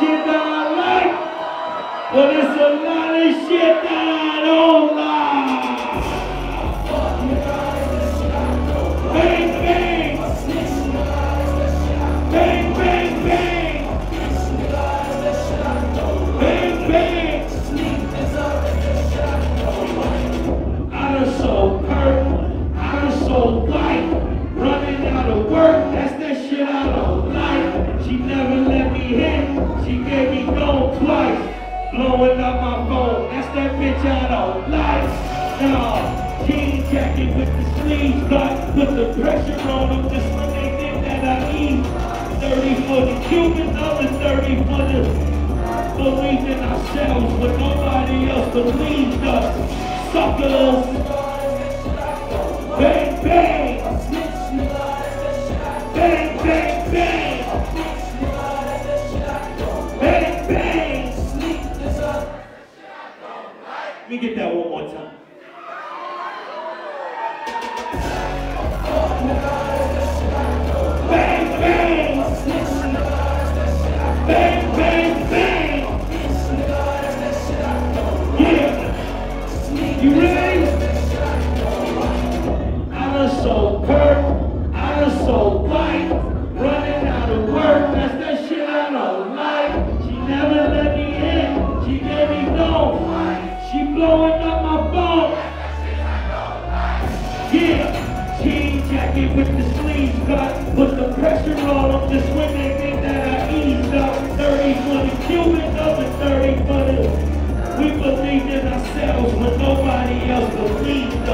shit that I like, but it's a lot of shit that I don't like. Bang, bang! Bang, bang, bang! Bang, bang! Running out of work, that's that shit I don't like. She never let me hit blowing up my phone. That's that bitch I don't like. Nah, jean jacket with the sleeves black. Put the pressure on them just when they think that I eat. 30 for the Cubans, I'm 30 for the believe in ourselves, but nobody else believes us. Suckers. Bang, bang. Let me get that one more time. Blowing up my phone. Yeah, jean jacket with the sleeves cut, put the pressure on them just when they think that I eased up. 30 for the Cubans, other 30 for the. We believed in ourselves when nobody else believed us.